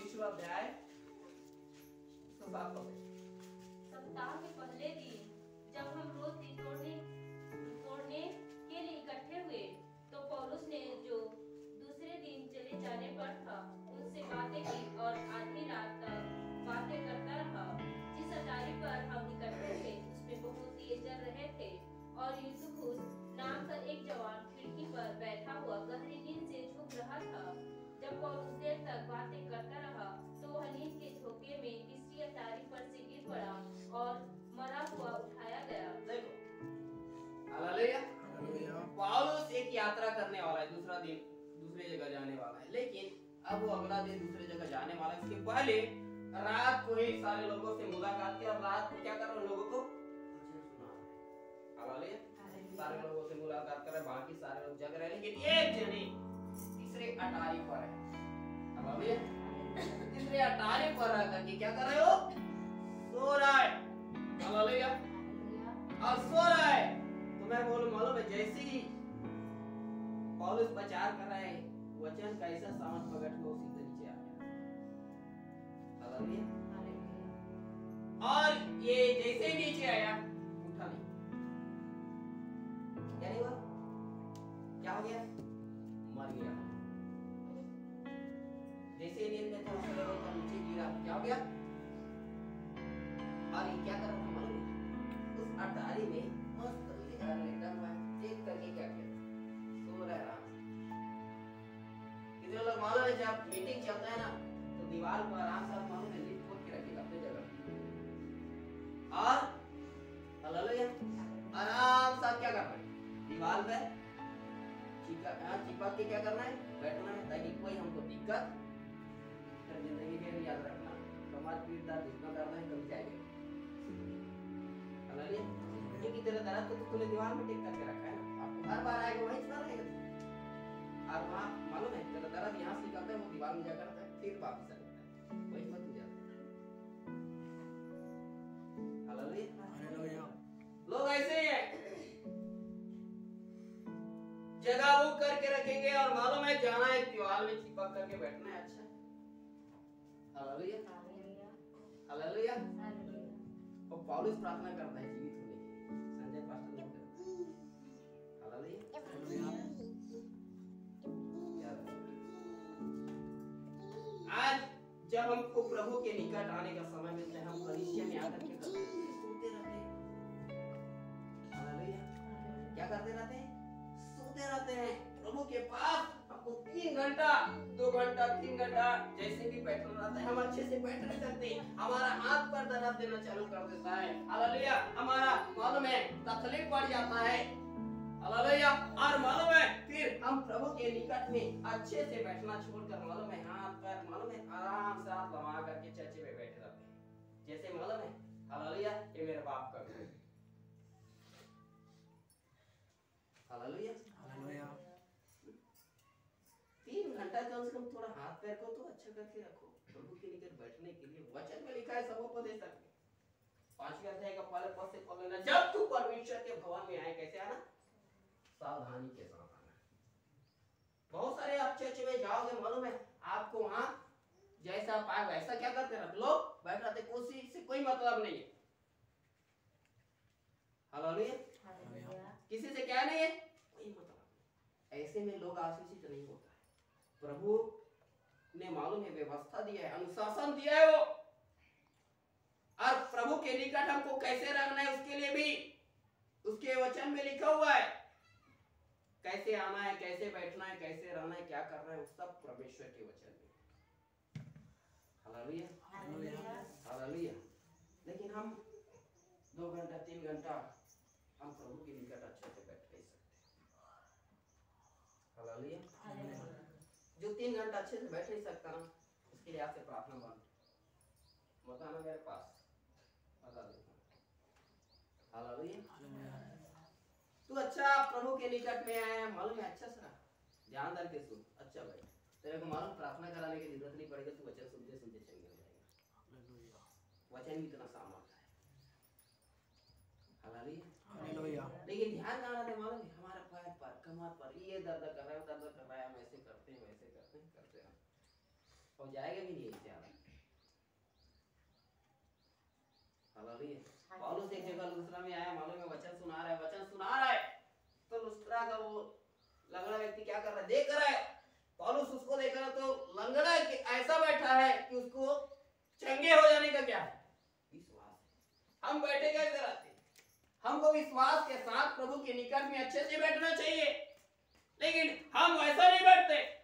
बीसवा अध्याय तो सप्ताह के पहले दिन, जब हम रोटी तोड़ने तोड़ने के लिए इकट्ठे हुए तो ने जो दूसरे दिन चले जाने पर था, उनसे बातें की और आधी रात तक बातें करता रहा। जिस अटारी पर हम इकट्ठे थे, उसमें बहुत दिए जल रहे थे और नाम का एक जवान खिड़की पर बैठा हुआ गहरी नींद से झुक रहा था। जब पौलुस देर तक बातें करता रहा तीसरी पर से गिर पड़ा और मरा हुआ उठाया गया। देखो। हालेलुया। एक यात्रा करने वाला है दूसरा दिन दूसरे जगह जाने वाला है। लेकिन अब वो अगला दिन दूसरे जगह जाने वाला है। इसके पहले रात को ही सारे लोगों से मुलाकात की और रात को क्या कर रहे हैं लोगों को? सारे लोगों से मुलाकात कर रहे बाकी सारे लोग जग रहे हैं। लेकिन एक जने तीसरे अटारी पर है। तीसरे अटारी पर रह करके क्या कर रहे हो? सो रहा है। हालेलुया और सो रहा है। तो मैं बोलूँ मालूम है, जैसे ही पौलुस प्रचार कर रहा है, वचन का ऐसा सावन पकड़ के उसी से नीचे आ गया। हालेलुया और ये जैसे नीचे आया, उठा नहीं क्या हो गया? मर गया। जैसे में था उसने बोला नीचे गिरा क्या हो गया। और ये क्या कर रहा था उस अटारी में मस्त लेटा लेटा हुआ है देख करके क्या किया? सो रहा है आराम से कितने लोग मालूम है जब मीटिंग चलता है ना तो दीवार को आराम से आप मालूम है लिफ्ट खोल के रखिएगा अपनी जगह। और हालेलुया आराम से आप क्या करना है? दीवार पे चिपका हाँ, चिपक के क्या करना है? बैठना है ताकि कोई हमको दिक्कत ज़िंदगी में भी याद रखना। पीठ दर्द इतना दर्द है कभी जाएगा हालेलुया क्योंकि तेरा दर्द को तो तूने दीवार में टिक करके रखा है ना? आपको हर बार आएगा वहीं चला रहेगा। और वहाँ मालूम है तेरा दर्द यहाँ से निकलता है वो दीवार में जाकर रहता है फिर वापस आ जाता है। वहीं मत जाता लोग ऐसे ही। हैं जगह बुक करके रखेंगे और मालूम है जाना है दीवार में चिपक करके बैठना है अच्छा। हालेलुया हालेलुया और पौलुस प्रार्थना करता है जीवित होने के संजय पास्टर नहीं करता हालेलुया आज जब हमको प्रभु के निकट आने का समय मिलता है हम कलिसिया में आकर के करते सोते रहते हैं हालेलुया क्या करते रहते हैं सोते रहते हैं प्रभु के पास हमको तीन घंटा, दो घंटा, तीन घंटा जैसे भी बैठना रहता है, हम अच्छे से बैठ नहीं सकते हमारा हाथ पर दर्द देना चालू कर देता है। हालेलुया, हमारा मालूम है तकलीफ़ बढ़ जाता है। हालेलुया और मालूम है फिर हम प्रभु के निकट में अच्छे से बैठना छोड़कर मालूम है हाथ पैर मालूम है आराम से हाथ लगा करके चर्चे में बैठे रहते हैं। जैसे मालूम है हालेलुया, ये मेरे बाप का घर तीन घंटा कम से कम थोड़ा हाथ पैर को तो अच्छा करके रखो। प्रभु के निकट बैठने के लिए वचन में लिखा है सबोपदेश पाँचवें अध्याय का पहले पद से पढ़ लेना जब तू परमेश्वर के भवन में आए कैसे आना? सावधानी के साथ आना। बहुत सारे आप चर्च में जाओगे मालूम है? आपको वहाँ जैसा पाए वैसा क्या करते रहते लोग बैठ रहते कोई से कोई मतलब नहीं है। हालेलुया किसी से क्या नहीं है? कोई मतलब ऐसे में लोग आशीषित नहीं होता। प्रभु ने मालूम है व्यवस्था दिया है अनुशासन दिया है वो। और प्रभु के निकट हमको कैसे रहना है उसके लिए भी उसके वचन में लिखा हुआ है। कैसे आना है कैसे बैठना है कैसे रहना है क्या करना है सब परमेश्वर के वचन में। हालेलुया। हालेलुया। लेकिन हम दो घंटा तीन घंटा हम प्रभु के निकट अच्छे से बैठ नहीं सकते। हालेलुया। जो तीन घंटा अच्छे से बैठ नहीं सकता ना उसके लिए आपसे प्रार्थना मत आना मेरे पास। बता देता तू अच्छा प्रभु के निकट में आया मालूम है अच्छा सर ध्यान दर के सुन। अच्छा भाई तेरे को मालूम प्रार्थना कराने की ज़रूरत नहीं पड़ेगी तू वचन सुनते सुनते चल जाएगा। वचन भी इतना सामर्थ है। लेकिन ध्यान कहाँ मालूम है हमारा पैर पर कमर पर ये दर्द कर रहा है वो दर्द कर रहा है हम ऐसे करते हैं वैसे करते हैं करते हैं हो जाएगा भी नहीं इससे आगे पौलुस एक जगह लुस्त्रा में आया मालूम है वचन सुना रहा है वचन सुना रहा है। तो लुस्त्रा का वो लंगड़ा व्यक्ति क्या कर रहा है? देख रहा है। पौलुस उसको देख रहा है तो लंगड़ा ऐसा बैठा है कि उसको चंगे हो जाने का क्या विश्वास हम बैठे कैसे रहते हमको विश्वास के साथ प्रभु के निकट में अच्छे से बैठना चाहिए। लेकिन हम वैसा नहीं बैठते।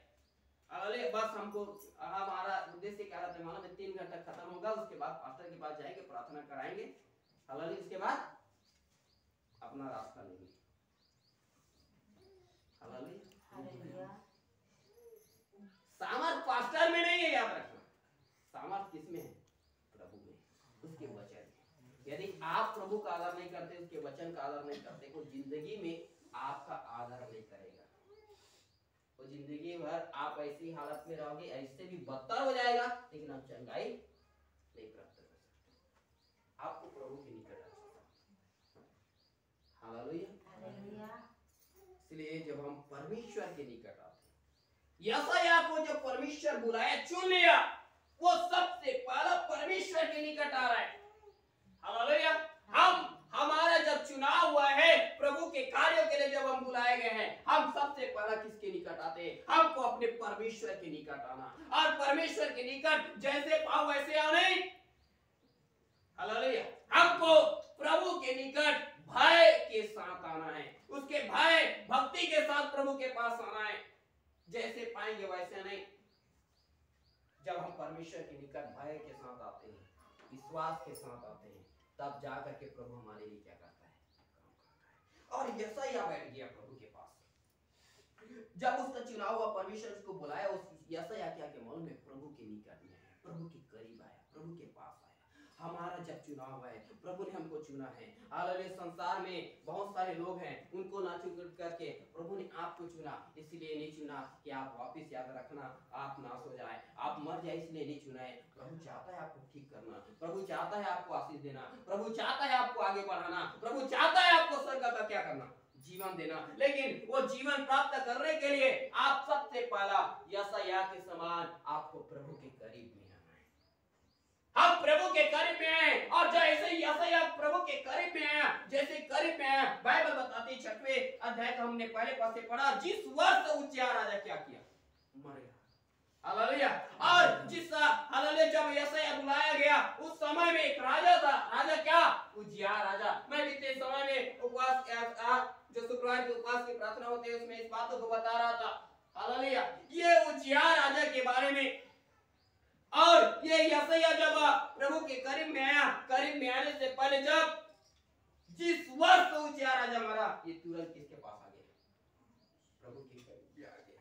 अरे बस हमको हमारा उद्देश्य क्या रहता है? मालूम है तीन घंटा खत्म होगा उसके बाद पास्टर के पास जाएँगे प्रार्थना कराएँगे। हालाँकि उसके बाद अपना रास्ता लेंगे। सामर्थ पास्टर में नहीं है याद रखना। सामर्थ किसमें है? प्रभु में। उसके वचन। यदि आप प्रभु का आदर नहीं करते उसके वचन का आदर नहीं करते तो ज़िंदगी में आपका आदर नहीं करेगा। तो ज़िंदगी भर आप ऐसी हालत में रहोगे ऐसे भी बदतर हो जाएगा लेकिन आप चंगाई नहीं प्राप्त कर सकते। आपको प्रभु के निकट हालेलुया। इसलिए जब हम परमेश्वर के निकट आते यशाया को जब परमेश्वर बुलाया चुन लिया वो सबसे पहला परमेश्वर के निकट आ रहा है। हालेलुया। हम हमारा जब चुनाव हुआ है, प्रभु के कार्यों के लिए जब हम बुलाए गए हैं, हम सबसे पहला किसके निकट आते हैं? हमको अपने परमेश्वर के निकट आना। और परमेश्वर के निकट जैसे पाओ वैसे आने। हमको प्रभु के निकट भय के साथ आना है। उसके भय, भक्ति के साथ प्रभु के पास आना है। जैसे पाएँगे वैसे नहीं। जब हम परमेश्वर के निकट भय के साथ आते हैं, विश्वास के साथ आते हैं तब जा करके प्रभु हमारे लिए क्या करता है? काम करता है। और या बैठ गया प्रभु के पास। जब उसका चुनाव हुआ, परमेश्वर उसको बुलाया, उस यसा क्या के मालूम है प्रभु के निकट में प्रभु के करीब आया प्रभु के पास आया हमारा जब चुनाव है, प्रभु ने हमको चुना है। संसार में बहुत सारे लोग हैं, उनको ना चुन करके प्रभु ने आपको चुना। इसलिए नहीं चुना कि आप वापस याद रखना, आप नाश हो जाए। आप मर जाए, इसलिए नहीं चुना है। प्रभु चाहता है आपको ठीक करना। प्रभु चाहता है आपको आशीष देना। प्रभु चाहता है आपको आगे बढ़ाना। प्रभु चाहता है आपको स्वर्ग का क्या करना? जीवन देना। लेकिन वो जीवन प्राप्त करने के लिए आप सबसे पहला यशया के समान आपको प्रभु के करीब हम प्रभु के करीब में आए और जैसे ही यशया प्रभु के करीब में आया जैसे करीब में आया बाइबल बताती है छठवें अध्याय का हमने पहले पास से पढ़ा, जिस वर्ष उज्जिया राजा क्या किया? मर। गया हालेलुया। और जिस, हालेलुया, जब यशया बुलाया गया, उस समय में एक राजा था। राजा क्या? उज्जिया राजा। मैं बीते समय में उपवास जो शुक्रवार के उपवास की प्रार्थना होती है, उसमें इस बातों को बता रहा था। हालेलुया। ये उज्जिया राजा के बारे में और ये यशया जब प्रभु के करीब में आया, करीब में आने से पहले जब जिस वर्ष उज्जिया राजा मरा, ये तुरंत किसके पास आ गया? प्रभु के करीब आ गया।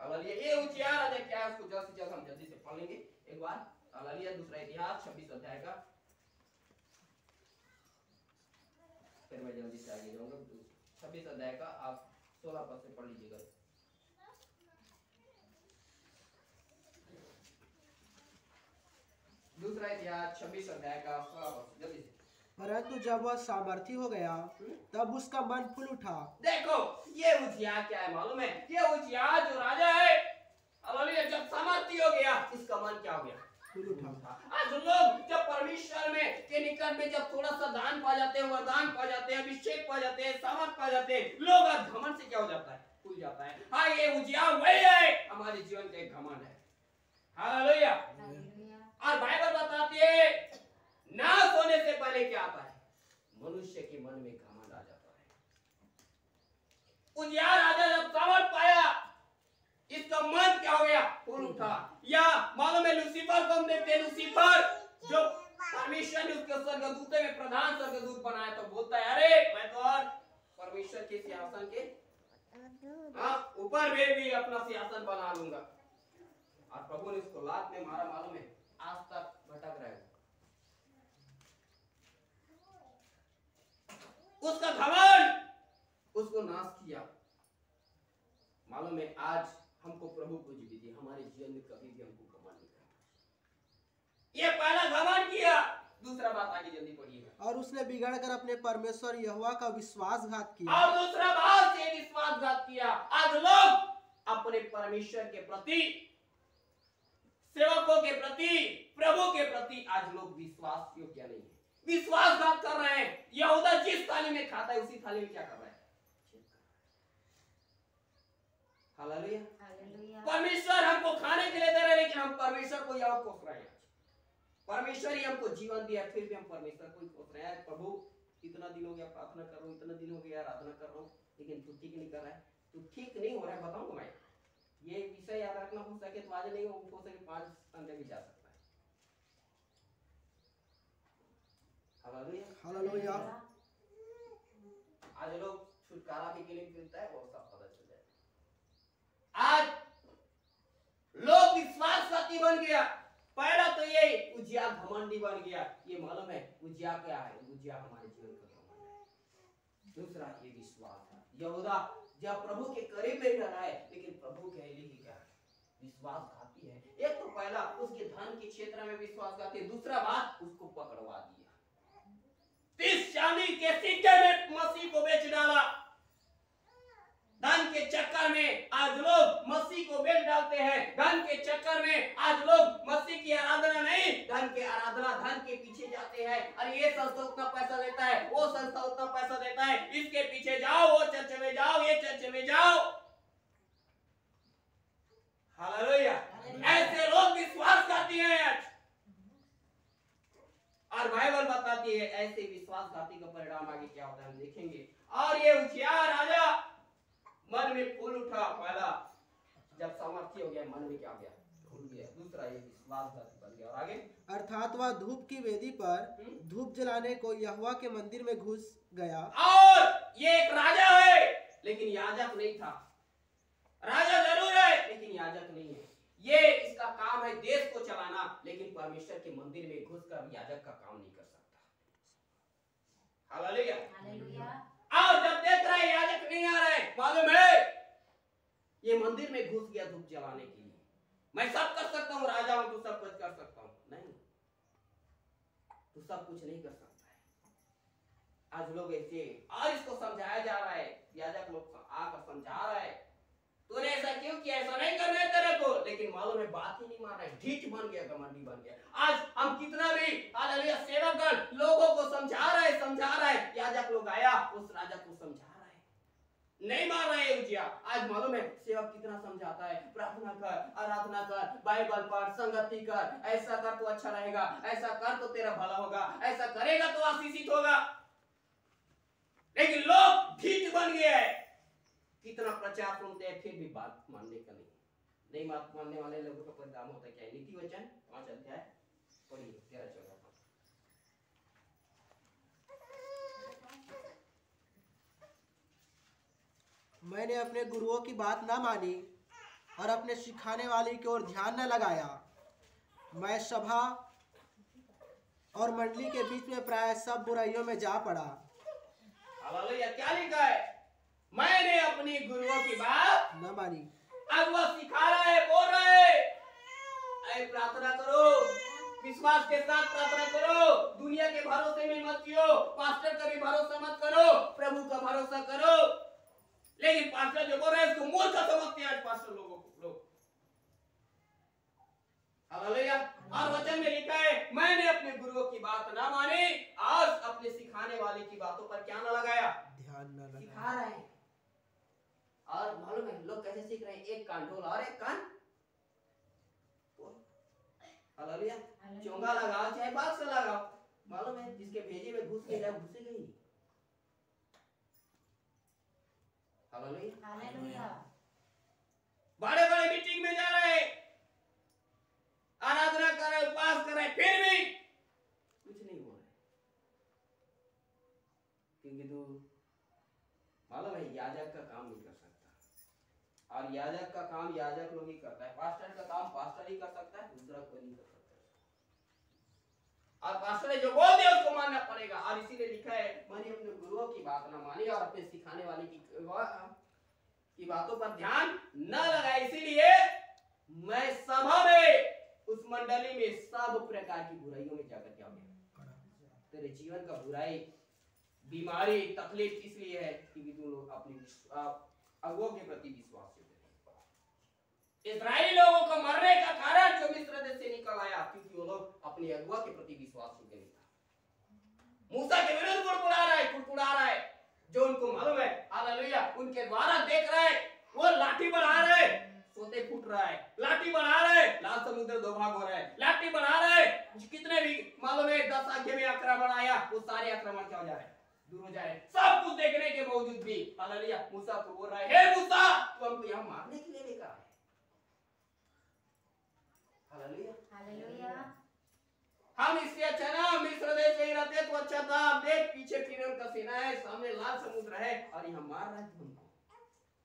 हालेलुया ये उज्जिया राजा क्या है? उसको जल्द से जल्द हम जल्दी से पढ़ लेंगे। एक बार हालेलुया दूसरा इतिहास 26 अध्याय का। फिर मैं जल्दी से आगे जाऊँगा। छब्बीस अध्याय का आप सोलह पद से पढ़ लीजिएगा। दूसरा इतिहास छब्बीस अध्याय का जल्दी से। परंतु जब वह सामर्थी हो गया तब उसका मन फूल उठा। देखो ये उजिया क्या है मालूम है? ये उजिया जो राजा है हालेलुया जब सामर्थी हो गया इसका मन क्या हो गया? फूल उठा। आज लोग जब परमेश्वर में के निकट में जब थोड़ा सा दान पा जाते हैं वरदान पा जाते हैं अभिषेक पा जाते हैं सामर्थ पा जाते हैं लोग आज घमंड से क्या हो जाता है? भूल जाता है। हाँ ये उजिया वही है हमारे जीवन का एक घमंड है। हालेलुया। और बाइबल बताती है नाश होने से पहले क्या आता है? मनुष्य के मन में घमंड आ जाता है। उजिया राजा जब सामर्थ पाया, इसका मन क्या हो गया? फूल उठा। या मालूम है लूसीफर को हम देखते हैं, लूसीफर जो परमेश्वर ने उसके स्वर्गदूत में प्रधान स्वर्गदूत बनाया तो बोलता है, अरे, मैं तो और परमेश्वर के सिंहासन के हाँ ऊपर में भी अपना सिंहासन बना लूँगा। और प्रभु ने उसको लात में मारा, मालूम है? आज तक भटक रहे हो। उसका घमंड! उसको नाश किया। मालूम है आज हमको प्रभु को जीवित दी हमारे जीवन में कभी भी हमको घमंड नहीं करना ये पहला घमंड किया। दूसरा बात आगे जल्दी पढ़िएगा। और उसने बिगड़कर अपने परमेश्वर यहोवा का विश्वासघात किया। और दूसरा बात से विश्वासघात किया। आज लोग अपने परमेश्वर के प्रति सेवकों के प्रति प्रभु के प्रति आज लोग विश्वास योग्य नहीं है। विश्वासघात कर रहे हैं। यहूदा जिस थाली में खाता है उसी थाली में क्या कर रहा है? परमेश्वर हमको खाने के लिए दे रहे हैं लेकिन हम परमेश्वर को यहाँ कोस रहे हैं। परमेश्वर ही हमको जीवन दिया फिर भी हम परमेश्वर को ही कोस रहे हैं। प्रभु इतना दिन हो गया प्रार्थना कर रहा हूँ इतना दिन हो गया आराधना कर रहा हूँ लेकिन तू ठीक नहीं कर रहा है। तू ठीक नहीं हो रहा है बताऊँगा मैं। ये विषय याद रखना हो सके तो आज नहीं हो सके पाँच संडे भी जा सकता है। हालेलुया। आज लोग छुटकारा भी के लिए मिलता है वो सब पता चल जाए। आज लोग विश्वासघाती बन गया। पहला तो ये उजिया घमंडी बन गया। ये मालूम है उजिया क्या है? उजिया हमारे दूसरा ये विश्वास है यहूदा, जब प्रभु के करीब नहीं रहा है लेकिन प्रभु के लिए ही क्या है? विश्वास घाती है। एक तो पहला, उसके धन के क्षेत्र में विश्वास घाती दूसरा बात, उसको पकड़वा दिया। तीस चांदी के सिक्के में मसीह को बेच डाला। धन के चक्कर में आज लोग मसीह को बेच डालते हैं। धन के चक्कर में आज लोग मसीह की आराधना नहीं धन के आराधना धन के पीछे जाते हैं। अरे ये संस्था उतना पैसा देता है वो संस्था उतना पैसा देता है। इसके पीछे जाओ वो चर्च में जाओ ये चर्च में जाओ। हालेलुया। ऐसे लोग विश्वास करती हैं आज। और बाइबल बताती है ऐसे विश्वासघाती का परिणाम आगे क्या होता है हम देखेंगे। और ये उचिया राजा मन में फूल उठा पहला जब सामर्थ्य हो गया मन में क्या हो गया? फूल गया। दूसरा ये बन गया। और आगे? अर्थात वह धूप की वेदी पर धूप जलाने को यहोवा के मंदिर में घुस गया। और ये एक राजा है लेकिन याजक नहीं था। राजा ज़रूर है लेकिन याजक नहीं है। ये इसका काम है देश को चलाना लेकिन परमेश्वर के मंदिर में घुसकर याजक का काम नहीं कर सकता। हालेलुया। हालेलुया। नहीं आ रहा, मालूम है? ये मंदिर में घुस गया धूप जलाने के लिए। मैं सब कर सकता हूँ, राजा हूँ, तू सब कुछ कर सकता हूँ। नहीं, तू सब कुछ नहीं कर सकता है। आज लोग ऐसे और इसको समझाया जा रहा है याजक लोग आकर समझा रहा है। तूने ऐसा क्यों किया? ऐसा नहीं करना है तेरे को। लेकिन मालूम है, बात ही नहीं मान रहा है, ढीठ बन गया, घमंडी बन गया। आज हम कितना भी हालेलुया सेवकगण लोगों को समझा रहा है समझा रहा है याजक लोग आया, उस राजा को समझा नहीं मार रहे हैं आज मालूम है, सेवक कितना समझाता है। प्रार्थना कर, आराधना कर, बाइबल पढ़, संगति कर। ऐसा कर तो अच्छा रहेगा, ऐसा कर तो तेरा भला होगा, ऐसा करेगा तो आशीषित होगा। लेकिन लोग ढीठ बन गए हैं। कितना प्रचार सुनते हैं, फिर भी बात मानने का नहीं। नहीं बात मानने वाले लोगों का परिणाम होता क्या? है? नीति वचन, पाँच अध्याय, पढ़िए तेरह चौदह मैंने अपने गुरुओं की बात ना मानी और अपने सिखाने वाले की ओर ध्यान न लगाया। मैं सभा और मंडली के बीच में प्राय सब बुराइयों में जा पड़ा। क्या लिखा है? मैंने अपनी गुरुओं की बात न मानी। अब वह सिखा रहा है बोल रहा है। प्रार्थना करो विश्वास के साथ प्रार्थना करो। दुनिया के भरोसे में मत जियो पास्टर का भी भरोसा मत करो प्रभु का भरोसा करो। लेकिन पास्टर जो बोल रहे हैं उसको मूर्ख समझते हैं आज पास्टर लोगों को लोग। और वचन में लिखा है मैंने अपने गुरुओं की बात ना मानी आज अपने सिखाने वाले की बातों पर क्या ना लगाया? ध्यान न सिखा लगाया रहा है। और मालूम है लोग कैसे सीख रहे हैं? एक कान ढोल और एक कान हालेलुया। चोंगा लगाओ चाहे बात से लगाओ। मालूम है जिसके भेजे में घुस के जाए घुसेगा ही हालेलुया हालेलुया बड़े बड़े मीटिंग में जा रहे आराधना कर रहे उपवास कर रहे, फिर भी कुछ नहीं हो रहा। क्योंकि तू, मालूम है, याजक का काम नहीं कर सकता। और याजक का काम याजक लोग ही करता है। पास्टर का काम पास्टर ही कर सकता है, दूसरा कोई नहीं कर सकता। और पास्टर ने जो बोल दिया, उसको मानना पड़ेगा। और इसीलिए लिखा है मैंने अपने गुरुओं की बात ना मानी और अपने सिखाने वाले की की बातों पर ध्यान न लगाए इसीलिए मैं सभा में उस मंडली में सब प्रकार की बुराइयों में जाकर क्या हो गया? तेरे जीवन का बुराई बीमारी तकलीफ़ इसलिए है क्योंकि तुम लोग अपने अगुओं के प्रति विश्वास इसराइली लोगों को मरने का कारण जो मिस्र देश से निकल आया क्योंकि वो लोग अपने अगुआ के प्रति विश्वास योग्य नहीं था। मूसा के विरुद्ध कुड़कुड़ा रहा है कुड़कुड़ा रहा है। जो उनको मालूम है, हालेलुया, उनके द्वारा देख रहे हैं, वो लाठी बढ़ा रहे सोते फूट रहा है, लाठी बढ़ा रहे लाल समुद्र दो भाग हो रहा है, लाठी बढ़ा रहे कितने भी, मालूम है, दस आगे में आक्रमण आया, वो सारे आक्रमण क्या हो जा रहे दूर हो जा जाए सब कुछ देखने के बावजूद भी, हालेलुया, मूसा को बोल रहा है, हे मूसा, तू हमको यहाँ मारने के लिए लेकर आया हालेलुया। हालेलुया। हम इससे अच्छा ना मिस्र देश में ही रहते तो अच्छा था। अब देख, पीछे फिरौन का सेना है, सामने लाल समुद्र है, और यहाँ मार रहा है हमको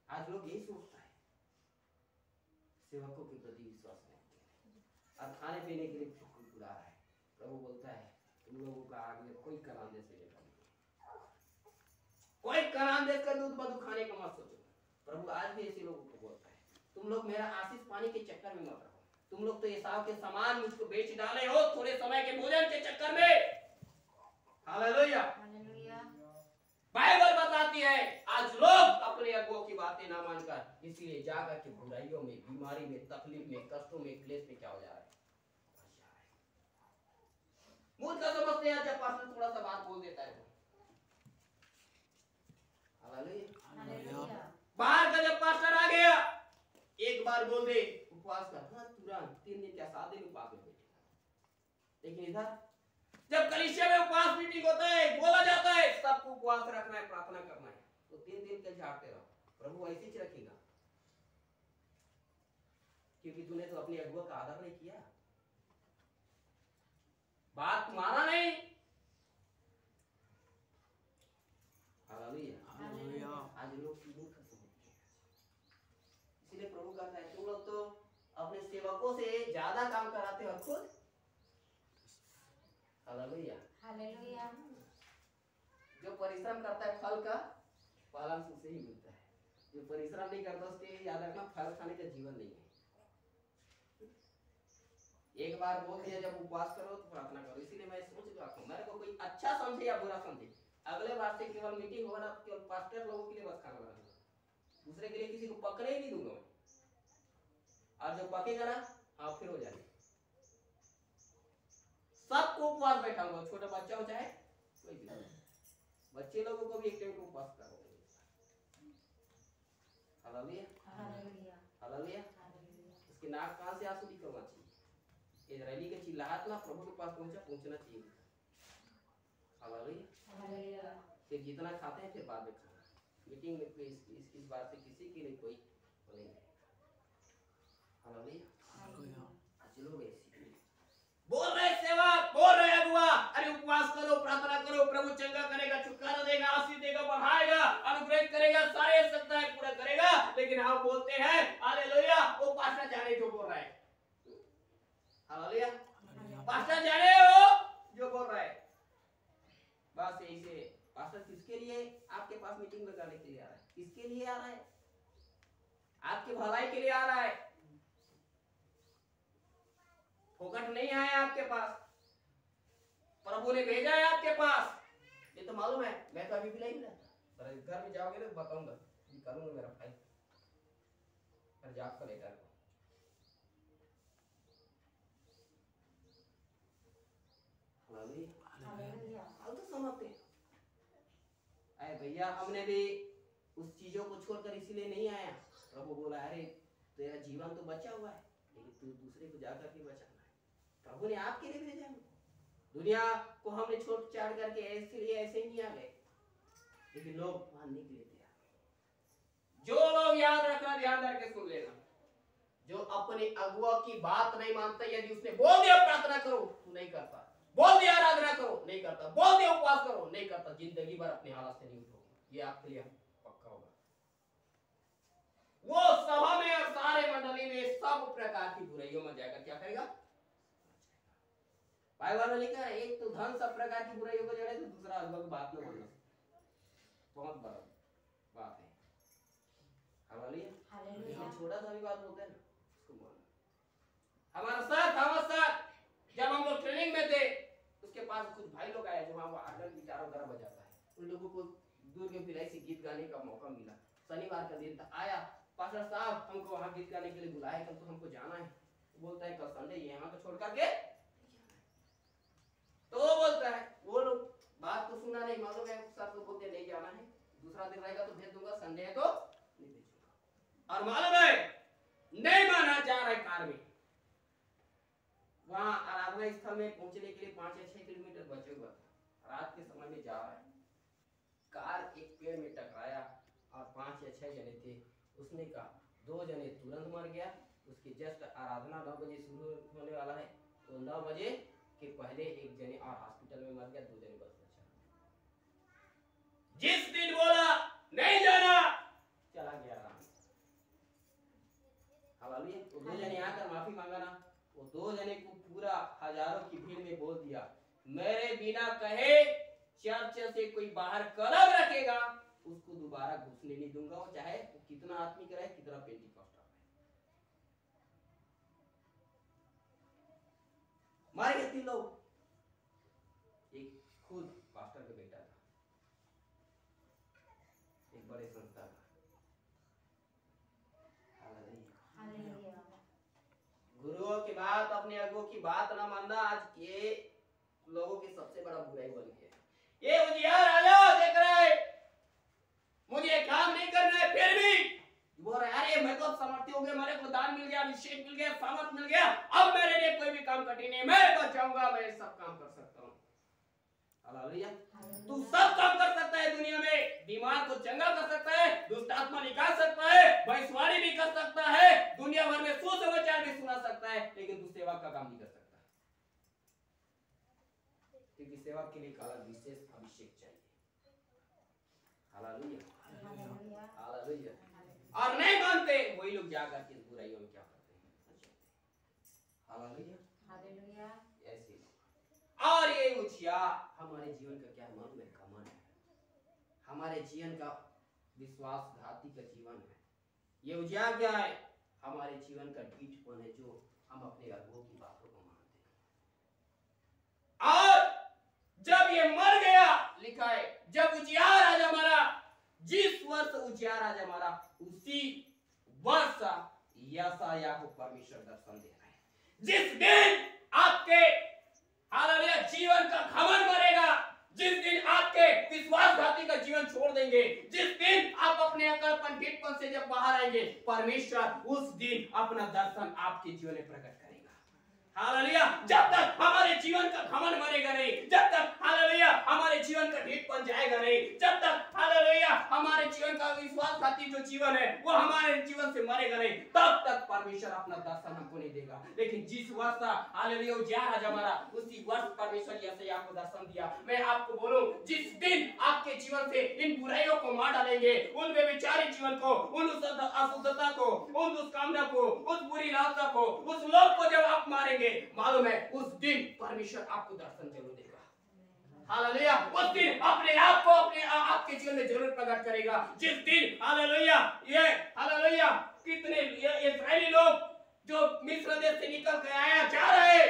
आज लोग यही सोचता है। सेवकों के प्रति विश्वास नहीं और खाने पीने के लिए कुड़कुड़ा रहा है। प्रभु बोलता है, तुम लोगों का आगे कोई करान देश से लेकर। कोई करान देश का दूध मधु खाने का मत सोचो। प्रभु आज भी ऐसे लोगों को बोलता है। तुम लोग मेरा आशीष पाने के चक्कर में मत रहो। तुम लोग तो एसाव के समान मुझको बेच डाले हो थोड़े समय के भोजन के चक्कर में। हालेलुया। हालेलुया। बाइबल बताती है आज लोग अपने अगुओं की बातें ना मानकर इसीलिए जाकर के बुराइयों में बीमारी में तकलीफ़ में कष्टों में क्लेश में क्या हो जा रहा है। मूल का समझते हैं जब पास्टर थोड़ा सा बात बोल देता है हालेलुया। हालेलुया। बाहर का जब पास्टर आ गया एक बार बोल दे उपवास कर हाँ तुरंत तीन दिन क्या सात दिन उपवास में बैठे लेकिन इधर, जब कलिसिया में उपवास मीटिंग होता है, बोला जाता है, सबको उपवास रखना है, प्रार्थना करना है। तो तीन दिन के झाड़ते रहो। प्रभु ऐसे ही रखेगा। क्योंकि तूने तो अपने अगुआ का आदर नहीं किया। बात माना नहीं। हालेलुया आज लोग की मूर्ख समझते हैं इसीलिए प्रभु कहता है तुम लोग तो अपने सेवकों से ज़्यादा काम कराते हो खुद? हालेलुया। हालेलुया। जो परिश्रम करता है फल का पालन उसे ही मिलता है। जो परिश्रम नहीं करता उसके याद रखना फल खाने का जीवन नहीं है। एक बार बोल दिया जब उपवास करो तो प्रार्थना करो। इसीलिए मैं सोच रहा हूँ मेरे को कोई अच्छा समझे या बुरा समझे? अगले बार से केवल मीटिंग होगा ना केवल पास्टर लोगों के लिए बस खाना बनाऊँगा दूसरे के लिए किसी को पकड़े ही नहीं दूँगा मैं। और जो पकेगा ना हाँ फिर हो जाएगा। सबको उपवास बैठाऊँगा छोटा बच्चा हो चाहे कोई भी बच्चे लोगों को भी एक टाइम को उपवास करो हालेलुया हालेलुया हालेलुया हालेलुया उसके नाक कहाँ से आँसू निकलना चाहिए। इजरायली के चिल्लाहट ना प्रभु के पास पहुँचा पहुँचना चाहिए। फिर जितना खाते हैं फिर बाद में खाना। मीटिंग में इस, इस, इस बात से किसी के लिए कोई नहीं है हालेलुया हालेलुया आज लोग ऐसे ही हैं। बोल रहे सेवा बोल रहे अगुआ अरे उपवास करो प्रार्थना करो प्रभु चंगा करेगा छुटकारा देगा आशीष देगा बढ़ाएगा अनुग्रहित करेगा सारे सकता है पूरा करेगा लेकिन हम बोलते हैं हालेलुया वो पास्टर जाने जो बोल रहा है हालेलुया जाने हो जो बोल रहा है बस यही से पास्टर किसके लिए आपके पास मीटिंग लगाने के लिए आ रहा है किसके लिए आ रहा है आपकी भलाई के लिए आ रहा है फोकट नहीं आया आपके पास। प्रभु ने भेजा है आपके पास। ये तो मालूम है मैं तो अभी भी नहीं रहता। पर घर में जाओगे ना तो बताऊँगा। ये करूँगा मेरा भाई। पर जाग कर लेकर तो हैं। अरे भैया हमने भी उस चीज़ों को छोड़कर इसीलिए नहीं आया। प्रभु बोला अरे तेरा जीवन तो बचा हुआ है लेकिन तू दूसरे को जाकर के बचाना है प्रभु ने आपके लिए भेजा हमको दुनिया को हमने छोड़ छाड़ करके ऐसे लिए, ऐसे ही आ गए लेकिन लोग मानने के लिए तैयार जो लोग याद रखना, ध्यान रख के सुन लेना। जो अपने अगुआ की बात नहीं मानता, यदि उसने बोल दिया, प्रार्थना करो, तू नहीं करता। बोल दिया, आराधना करो, नहीं करता। बोल दिया, उपवास करो, नहीं करता। ज़िंदगी भर अपने हालात से नहीं उठोगे। ये आपके लिए पक्का होगा। वो सभा में और सारे मंडली में सब प्रकार की बुराइयों में जाकर क्या करेगा? बाइबल में लिखा है एक तो धन सब प्रकार की बुराइयों को जड़े तो दूसरा अगुआ की बात में मानना बहुत बड़ा बात है। छोटा सा भी बात बोलते हैं ना उसको हमारा साथ हमारे साथ। जब हम लोग ट्रेनिंग में थे उसके पास कुछ भाई लोग आए जो वहाँ वो आर्गन गिटार वगैरह बजाता है। उन लोगों को दूर के भिलाई से गीत गाने का मौका मिला। शनिवार का दिन था आया पास्टर साहब हमको वहाँ गीत गाने के लिए बुलाए कल तो हमको जाना है। बोलता है कल संडे यहाँ को छोड़ करके तो वो बोलता है, वो लोग, बात तो सुना नहीं, मालूम है सर तो बोलते नहीं जाना है। दूसरा दिन रहेगा तो भेज दूँगा संडे है तो नहीं भेजूँगा। और मालूम है, नहीं माना जा रहा है कार में। वहाँ आराधना स्थल में पहुँचने के लिए पाँच या छह किलोमीटर बचे हुआ था रात के समय में जा रहा है। कार एक पेड़ में टकराया और पाँच या छह जने थे। उसने कहा, दो जने तुरंत मर गया। उसकी जस्ट आराधना नौ बजे शुरू होने वाला है। तो नौ बजे के पहले एक जने और हॉस्पिटल में मर गया दो जने बस बचा जिस दिन बोला नहीं जाना। चला गया राम। हालेलुया तो दो जने आकर माफ़ी मांगा ना वो दो जने को पूरा हज़ारों की भीड़ में बोल दिया मेरे बिना कहे चर्च से कोई बाहर कलम रखेगा उसको दोबारा घुसने नहीं दूँगा। वो चाहे वो कितना आत्मिक रहे कितना पेंटिकॉस्टल मारे गए तीन लोग। एक खुद पास्टर का बेटा था। एक बड़े संस्था का। गुरुओं की बात अपने अगुओं की बात ना मानना आज ये लोगों की सबसे बड़ा बुराई बन गया। है। ये उजियार राजा देख रहा है। मुझे काम नहीं करना है फिर भी बोल अरे मैं तो अब समर्थी हो गया मेरे को दान मिल गया अभिषेक मिल गया सामर्थ मिल गया अब मेरे लिए कोई भी काम कठिन नहीं मैं बच जाऊँगा मैं सब काम कर सकता हूँ। हालेलुया तू सब काम कर सकता है दुनिया में बीमार को चंगा कर सकता है दुष्ट आत्मा निकाल सकता है भविष्यवाणी भी कर सकता है दुनिया भर में सुसमाचार भी सुना सकता है लेकिन तू सेवा का काम नहीं कर सकता। क्योंकि सेवा के लिए एक विशेष अभिषेक चाहिए। हालेलुया हालेलुया और नहीं मानते वही लोग जाकर के बुराइयों में क्या करते हैं? ऐसे और ये उचिया हमारे जीवन का क्या मालूम है? घमंड है। हमारे जीवन का विश्वासघाती का जीवन है। ये उजिया क्या है? हमारे जीवन का ढीठपन है जो हम अपने अगुओं की बातों को मानते हैं? और जब ये मर गया लिखा है जब उजिया राजा मरा जिस वर्ष उजिया राजा मरा उसी वर्ष यसाया को परमेश्वर दर्शन दे रहा है। जिस दिन आपके हालेलुया जीवन का घमंड मरेगा जिस दिन आपके विश्वासघाती का जीवन छोड़ देंगे, जिस दिन आप अपने अकलपन से जब बाहर आएँगे, परमेश्वर उस दिन अपना दर्शन आपके जीवन में प्रकट हालेलुया। जब तक हमारे जीवन का घमंड मरेगा नहीं, जब तक, हालेलुया, हमारे जीवन का ढीठपन जाएगा नहीं, जब तक, हालेलुया, हमारे जीवन का विश्वासघाती जो जीवन है, वो हमारे जीवन से मरेगा नहीं, तब तक परमेश्वर अपना दर्शन हमको नहीं देगा। लेकिन जिस वर्ष हालेलुया उजियार राजा मरा उसी वर्ष परमेश्वर यसे आपको दर्शन दिया। मैं आपको बोलूँ, जिस दिन आपके जीवन से इन बुराइयों को मार डालेंगे, उन व्यभिचारी जीवन को, उन अशुद्धता को, उन दुष्कामना को, उस बुरी लालसा को, उस लोभ को जब आप मारेंगे मालूम है, उस दिन परमेश्वर आपको दर्शन ज़रूर देगा। हालेलुया। उस दिन अपने आप को अपने, आ- आपके जीवन में ज़रूर प्रकट करेगा। जिस दिन, हालेलुया, ये, हालेलुया, कितने, ये इस्राएली लोग जो मिस्र देश से निकल के आया, जा रहे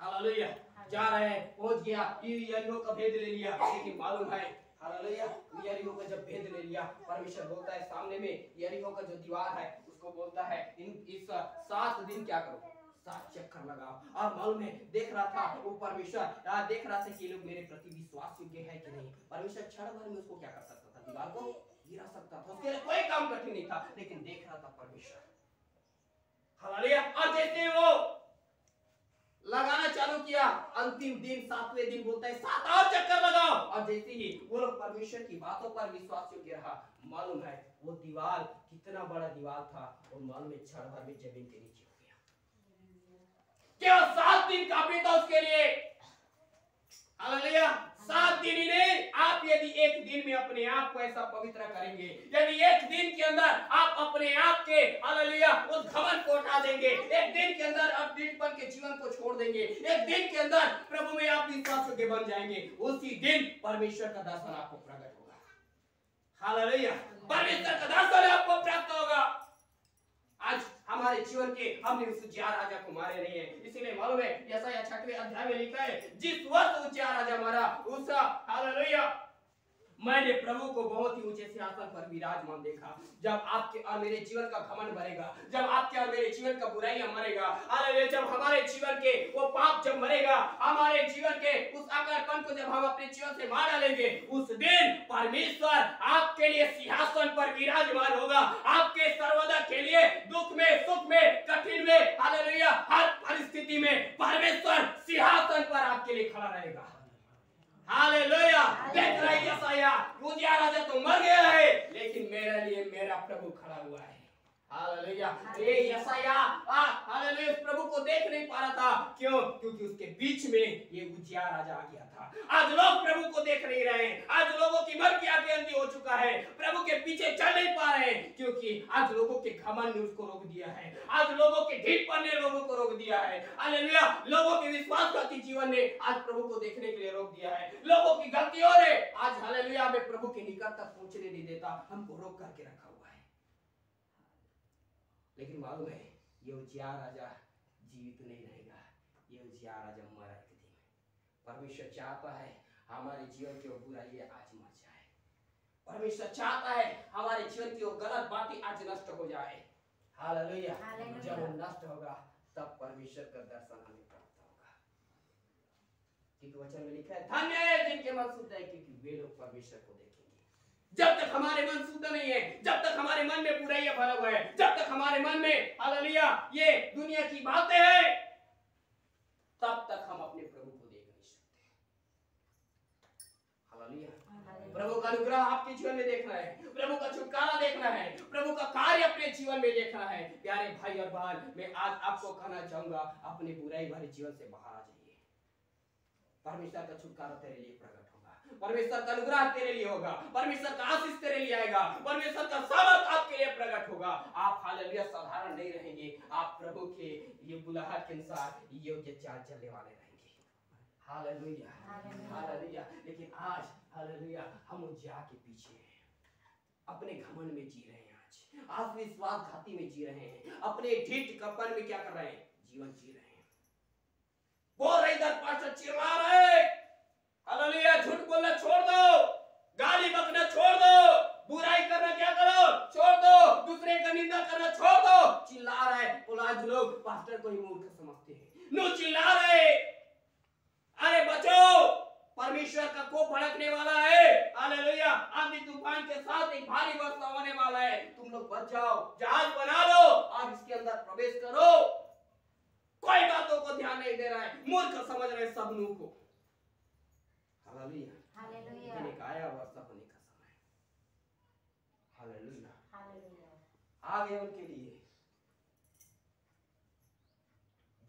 हालेलुया, जा रहे हैं, पहुँच गया। यरीहो का भेद ले लिया। लेकिन मालूम है, हालेलुया यरीहो का जब भेद ले लिया, परमेश्वर बोलता है, सामने में यरीहो का जो दीवार है, उसको बोलता है, इन, इस सात दिन क्या करो? सात चक्कर लगाओ और मालूम है देख रहा था, वो परमेश्वर देख रहा था कि लोग मेरे प्रति विश्वास योग्य है कि नहीं। परमेश्वर क्षण भर में उसको क्या कर सकता था? दीवार को गिरा सकता था। उसके लिए कोई काम कठिन नहीं था, लेकिन देख रहा था परमेश्वर। हालेलुया। जैसे वो लगाना चालू किया, अंतिम दिन, सातवें दिन बोलता है, सात और चक्कर लगाओ। और जैसे ही वो लोग परमेश्वर की बातों पर विश्वास योग्य रहा, मालूम है वो दीवार कितना बड़ा दीवार था। और मालूम है क्षण भर में ज़मीन के नीचे केवल सात दिन काफ़ी था उसके लिए। सात दिन ही नहीं, आप यदि एक दिन में अपने आप को ऐसा पवित्र करेंगे, यदि एक दिन के अंदर आप अपने आप के हालेलुया उस घमंड को उठा देंगे, एक दिन के अंदर आप दृढ़पन के जीवन को छोड़ देंगे, एक दिन के अंदर प्रभु में आप विश्वास के बन जाएँगे, उसी दिन परमेश्वर का दर्शन आपको प्रकट होगा। हालेलुया परमेश्वर का दर्शन आपको प्राप्त होगा। आज हमारे जीवन के हमने उस उज्जैन राजा को मारे नहीं है। इसीलिए मालूम है यह छठवें अध्याय में लिखा है, जिस वर्ष उज्जैन राजा मारा, उस, हालेलुया। मैंने प्रभु को बहुत ही ऊँचे सिंहासन पर विराजमान देखा। जब आपके और मेरे जीवन का घमंड भरेगा जब आपके और मेरे जीवन का बुराइयाँ मरेगा, हालेलुया, जब हमारे जीवन के वो पाप जब मरेगा, हमारे जीवन के उस आकर्षण को जब हम अपने जीवन से मार डालेंगे, उस दिन परमेश्वर आपके लिए सिंहासन पर विराजमान होगा। आपके सर्वदा के लिए दुख में सुख में कठिन में हालेलुया हर परिस्थिति में परमेश्वर सिंहासन पर आपके लिए खड़ा रहेगा। हालेलुया देख रहे यसाया राजा तो मर गया है लेकिन मेरे लिए मेरा प्रभु खड़ा हुआ है। हालेलुया ये यसाया हालेलुया प्रभु को देख नहीं पा रहा था। क्यों? क्योंकि उसके बीच में ये उजिया राजा आ गया था आज लोग प्रभु को देख नहीं रहे हैं आज लोगों की मन की आँखें अंधी हो चुका है प्रभु के पीछे चल नहीं पा रहे हैं क्योंकि आज लोगों के घमंड ने उसको रोक दिया है। आज लोगों के ढीठपन ने लोगों को रोक दिया है। हालेलुया। लोगों के विश्वासघाती जीवन ने आज प्रभु को देखने के लिए रोक दिया है। लोगों की गलतियों ने आज, हालेलुया, हमें प्रभु के निकट तक पहुँचने नहीं देता। हमको रोक करके रखा हुआ है। लेकिन मालूम है, ये उजिया राजा जीवित नहीं रहेगा। ये उजिया राजा मरा एक परमेश्वर चाहता है, हमारे जीवन की बुराई आज मर परमेश्वर चाहता है हमारे जीवन की वो गलत बातें आज नष्ट हो जाए। हालेलुया। जब वो नष्ट होगा तब परमेश्वर का दर्शन हमें प्राप्त होगा। क्योंकि वचन में लिखा है? धन्य है जिनके मन शुद्ध है क्योंकि वे लोग परमेश्वर को देखेंगे। जब तक हमारे मन शुद्ध नहीं है जब तक हमारे मन में बुराइयाँ भरा हुआ है जब तक हमारे मन में हालेलुया ये दुनिया की बातें हैं तब तक हम अपने प्रभु को देख नहीं सकते हालेलुया प्रभु का अनुग्रह आपके जीवन में देखना है। प्रभु का छुटकारा देखना है। प्रभु का कार्य अपने जीवन में देखना है। प्यारे भाई और बहन मैं आज आपको कहना चाहूँगा अपने बुराई भरे जीवन से बाहर आ जाइए। परमेश्वर का छुटकारा तेरे लिए प्रकट होगा। परमेश्वर का अनुग्रह तेरे लिए होगा। परमेश्वर का आशीष तेरे लिए आएगा। परमेश्वर का सामर्थ आपके लिए प्रकट होगा। आप हालेलुया साधारण नहीं रहेंगे। आप प्रभु के ये बुलाहट के अनुसार योग्य चाल चलने वाले रहेंगे। हालेलुया। हालेलुया। हालेलुया। लेकिन आज हालेलुया, हम उस जा के पीछे हैं। अपने घमंड में जी रहे हैं आज। आत्मविश्वास घाती में जी रहे हैं। अपने ढीठ कपन में क्या कर रहे हैं? जीवन जी रहे हैं। बोल रहे इधर पास्टर चिल्ला रहे हालेलुया झूठ बोलना छोड़ दो गाली बकना छोड़ दो बुराई करना क्या करो छोड़ दो दूसरे का निंदा करना छोड़ दो चिल्ला रहे बोला आज लोग पास्टर को ही मूर्ख समझते हैं नो चिल्ला रहे अरे बचो परमेश्वर का को भड़कने वाला है हालेलुया आंधी तूफ़ान के साथ एक भारी वर्षा होने वाला है तुम लोग बच जाओ जहाज़ बना लो और इसके अंदर प्रवेश करो कोई बातों को ध्यान नहीं दे रहा है मूर्ख समझ रहे हैं सब नू को हालेलुया लेकिन एक आया वर्षा होने का समय हालेलुया आ गए उनके लिए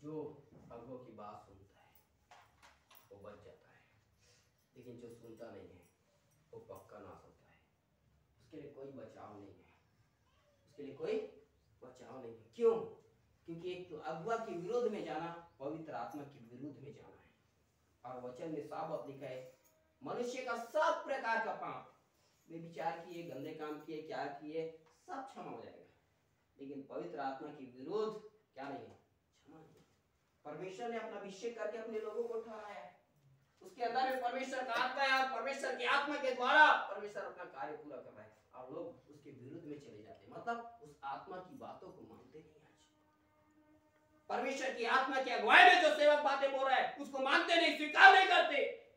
जो अगुओं की बात सुनता है वो बच जाता है लेकिन नहीं है। वो पक्का नाश होता है। उसके लिए कोई बचाव नहीं है। उसके लिए कोई बचाव नहीं है। क्यों? क्योंकि एक तो अगुआ के विरोध में जाना, पवित्र आत्मा के विरुद्ध में जाना है। और वचन में साफ़ लिखा है, मनुष्य का सब प्रकार का पाप वे विचार किए, गंदे काम किए, क्या किए, सब क्षमा हो जाएगा। लेकिन पवित्र आत्मा के विरोध क्या नहीं है? क्षमा नहीं। परमेश्वर ने अपना अभिषेक करके अपने लोगों को ठहराया है। उसके अंदर में परमेश्वर का आत्मा है परमेश्वर की आत्मा के द्वारा परमेश्वर अपना कार्य पूरा कर रहा है। और लोग उसके विरुद्ध में चले जाते हैं। मतलब उस आत्मा की बातों को मानते नहीं आज। परमेश्वर की आत्मा की अगुवाई में जो सेवक बातें बोल रहा है, उसको मानते नहीं, स्वीकार नहीं करते।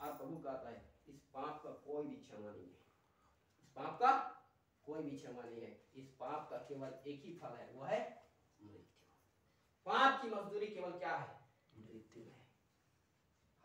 और प्रभु कहता है, इस पाप का कोई भी क्षमा नहीं है। इस पाप का कोई भी क्षमा नहीं है। इस पाप का केवल एक ही फल है, वो है मृत्यु। पाप की मजदूरी केवल क्या है मृत्यु है हालेलुया हालेलुया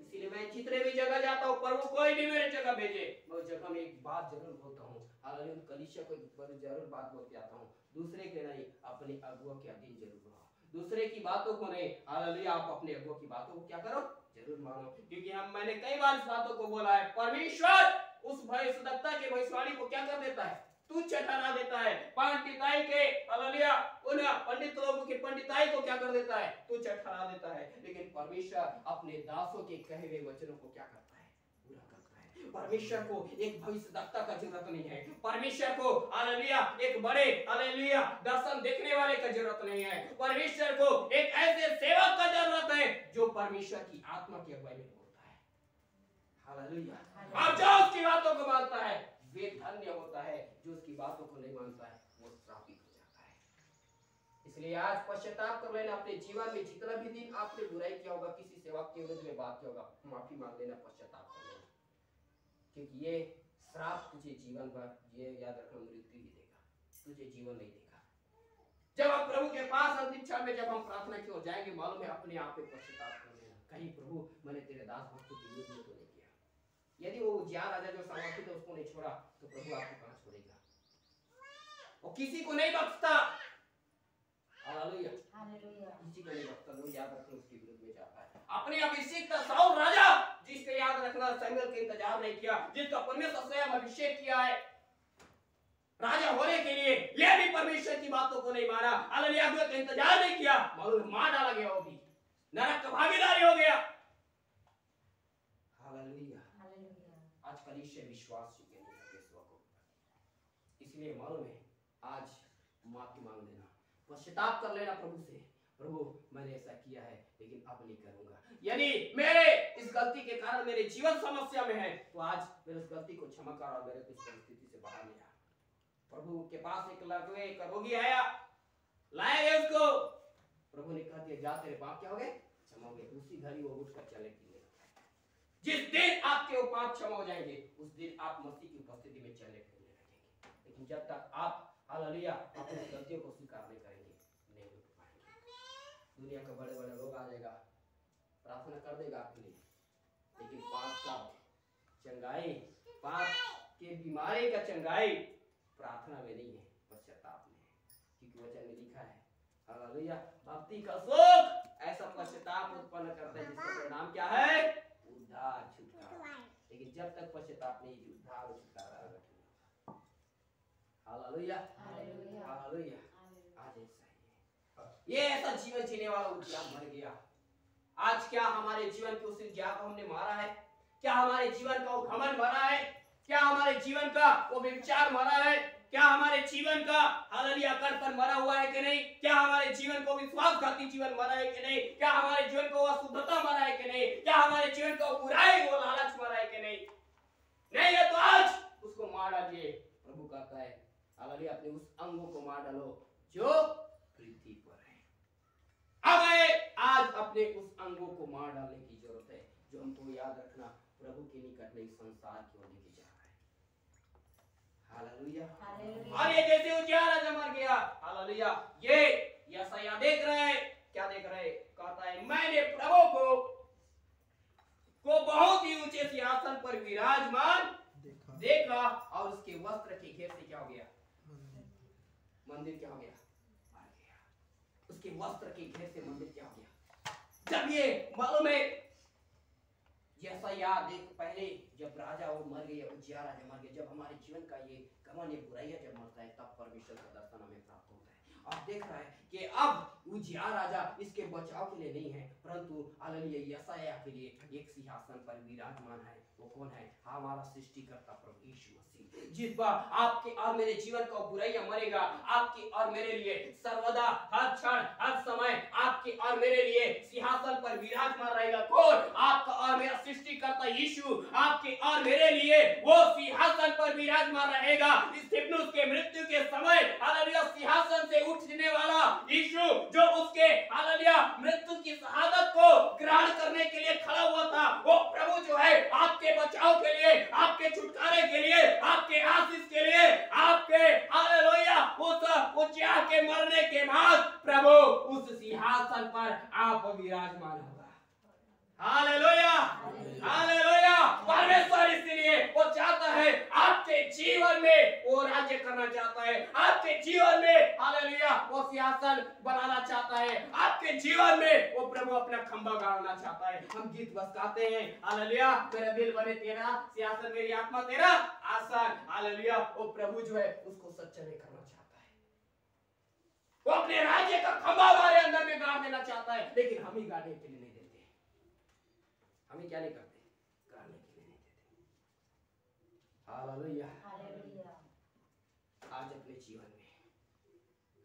इसीलिए मैं जितने भी जगह जाता हूँ प्रभु कोई भी मेरे जगह भेजे। मैं उस जगह में एक बात ज़रूर बोलता हूँ। हालेलुया कलीसिया को ज़रूर बात बोल के आता हूँ। दूसरे के नहीं अपने अगुआ के अधीन ज़रूर रहो दूसरे की बातों को नहीं हालेलुया आप अपने अगुआ की बातों को क्या करो? ज़रूर मानो। क्योंकि हम मैंने कई बार इस बातों को बोला है परमेश्वर उस भविष्यवक्ता के भविष्यवाणी को क्या कर देता है? तुच्छ ठहरा देता है। पंडिताई के हालेलुया उन पंडित लोगों की पंडिताई को क्या कर देता है? तुच्छ ठहरा देता है। लेकिन परमेश्वर अपने दासों के कहे हुए वचनों को क्या करता है? पूरा करता है। परमेश्वर को एक भविष्यवक्ता का ज़रूरत नहीं है। परमेश्वर को हालेलुया एक बड़े हालेलुया दर्शन देखने वाले का ज़रूरत नहीं है। परमेश्वर को एक ऐसे सेवक का ज़रूरत है जो परमेश्वर की आत्मा की अगुवाई में बोलता है। हालेलुया। हालेलुया। अब जो उसकी बातों को मानता है। वे धन्य होता है, जो उसकी बातों को नहीं मानता है, वो श्रापित हो जाता है। इसलिए आज पश्चाताप कर लेना अपने जीवन में, जितना भी दिन आपने बुराई किया होगा, किसी सेवा के विरुद्ध में बात किया होगा, माफ़ी मांग लेना, पश्चाताप कर लेना। क्योंकि ये श्राप तुझे जीवन भर, ये याद रखना, मृत्यु ही देगा। तुझे जीवन नहीं देगा। जब हम प्रभु के पास अंतिम क्षण में जब हम प्रार्थना की ओर जाएँगे, मालूम है अपने आप में पश्चाताप कर लेना। कहीं प्रभु, मैंने तेरे दास भक्त के विरुद्ध में तो यदि वो उजियार राजा जो समर्पित है उसको नहीं छोड़ा तो प्रभु आपको कहाँ छोड़ेगा? वो किसी को नहीं बख्शता। किसी को नहीं बख्शता लोग याद रखना उसके विरुद्ध में जाता है। अपने अभिषेक साउल राजा जिसका याद रखना के इंतज़ार नहीं किया जिसका परमेश्वर स्वयं अभिषेक किया है राजा होने के लिए यह भी परमेश्वर की बातों को नहीं माना। का इंतज़ार नहीं किया मार डाला गया वो भी। नरक का भागीदारी हो गया हालेलुया हालेलुया कलीसिया विश्वास के नहीं है को इसलिए मालूम है, आज माफ़ी मांग लेना, पश्चाताप कर लेना प्रभु से। प्रभु, मैंने ऐसा किया है, लेकिन अब नहीं करूँगा। यदि मेरे इस गलती के कारण मेरे जीवन समस्या में है तो आज मेरे उस गलती को क्षमा कर और मेरे को परिस्थिति से बाहर ले आ प्रभु के पास एक लगे एक रोगी आया, लाया गया उसको। प्रभु ने कहा, दिया, जा, तेरे पाप क्या हो गए? क्षमा हो गए उसी घड़ी वो उठकर चले लगा जिस दिन आपके वो क्षमा हो जाएँगे, उस दिन आप मसीह की उपस्थिति में चले फिरने लगेंगे। लेकिन जब तक आप, हालेलुया अपनी गलतियों को स्वीकार नहीं करेंगे, नहीं उठ पाएँगे। दुनिया का बड़े बड़े लोग आ जाएगा, प्रार्थना कर देगा आपके लिए। लेकिन पाप का चंगाई, पाप के बीमारी का चंगाई प्रार्थना में नहीं है, पश्चाताप में क्योंकि वचन में लिखा है, हालेलुया, भक्ति का सुख ऐसा पश्चाताप उत्पन्न करता है जिसका परिणाम क्या है? उद्धार छुटकारा लेकिन जब तक पश्चाताप नहीं उद्धार और छुटकारा अगर नहीं हालेलुया। हालेलुया। हालेलुया। आज ऐसा ही है। ये ऐसा जीवन जीने वाला उद्यान मर गया। आज क्या हमारे जीवन के उस उद्यान को हमने मारा है? क्या हमारे जीवन का वो घमंड मरा है? क्या हमारे जीवन का वो विचार मरा है? क्या हमारे जीवन का हालेलुया करपन मरा हुआ है कि नहीं? क्या हमारे जीवन को विश्वासघाती जीवन मरा है कि नहीं? क्या हमारे जीवन को अशुद्धता मरा है कि नहीं? क्या हमारे जीवन को बुराई वो लालच मरा है कि नहीं? नहीं है तो आज उसको मार डालिए। प्रभु कहता है, हालेलुया, अपने उस अंगों को मार डालो जो पृथ्वी पर है। अब है, आज अपने उस अंगों को मार डालने की ज़रूरत है, जो हमको याद रखना प्रभु के निकट इस संसार की ओर लेके जा रहा है हालेलुया हालेलुया। और ये जैसे उजियारा जब मर गया हालेलुया ये यसाया देख रहे हैं। क्या देख रहे कहता है मैंने प्रभु को को बहुत ही ऊँचे सिंहासन पर विराजमान देखा। देखा और उसके वस्त्र के घेर से क्या हो गया? मंदिर। क्या हो गया? उसके वस्त्र के घेर से मंदिर क्या हो गया? जब ये मालूम है याद देख पहले जब राजा वो मर गया उजिया राजा मर गया, जब हमारे जीवन का ये कमन ये बुराइया जब मरता है, तब परमेश्वर का दर्शन हमें प्राप्त होता है। अब देख रहा है कि अब उजिया राजा इसके बचाव के लिए नहीं है, परंतु यसाया के लिए एक सिंहासन पर विराजमान है। वो कौन है? हमारा सृष्टिकर्ता प्रभु यीशु मसीह। जिस बार आपके और मेरे जीवन का बुराइयाँ मरेगा, आपकी और मेरे लिए सर्वदा, हर क्षण, हर समय आपके और मेरे लिए सिंहासन पर विराजमान रहेगा। कौन? आपका और मेरा सृष्टिकर्ता यीशु, आपके और मेरे लिए वो सिंहासन पर विराजमान रहेगा। स्तिफनुस के मृत्यु के समय हालेलुया, सिंहासन से उठने वाला यीशु, जो उसके, हालेलुया, मृत्यु की शहादत को ग्रहण करने के लिए खड़ा हुआ था, वो प्रभु जो है आपके बचाव के लिए, आपके छुटकारे के लिए आपके आशीष के लिए आपके हालेलुया उस उचिया के मरने के बाद प्रभु उस सिंहासन पर आप विराजमान होगा हालेलुया हालेलुया परमेश्वर इसलिए वो चाहता है आपके जीवन में वो राज्य करना चाहता है आपके जीवन में हालेलुया वो सिंहासन बनाना चाहता है आपके जीवन में वो प्रभु अपना खंभा गाड़ना चाहता है। हम गीत बस गाते हैं। हालेलुया। मेरा दिल बने तेरा सिंहासन मेरी आत्मा तेरा। आसन। हालेलुया। वो प्रभु जो है उसको सच्चा नहीं करना चाहता है। वो अपने राज्य का खंभा हमारे अंदर में गाड़ देना चाहता है। लेकिन हम ही गाड़ने के लिए नहीं देते। हमें क्या नहीं करते? गाड़ने के लिए नहीं देते। हालेलुया। हालेलुया। आज अपने जीवन में।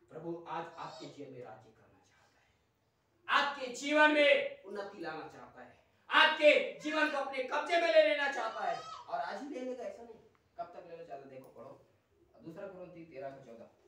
प्रभु आज आपके जीवन में राज्य है आपके जीवन में उन्नति लाना चाहता है। आपके जीवन को अपने कब्जे में ले लेना चाहता है। और आज ही ले लेगा, ऐसा नहीं। कब तक लेना चाहता देखो पढ़ो। दूसरा कुरंती तेरह का चौदह।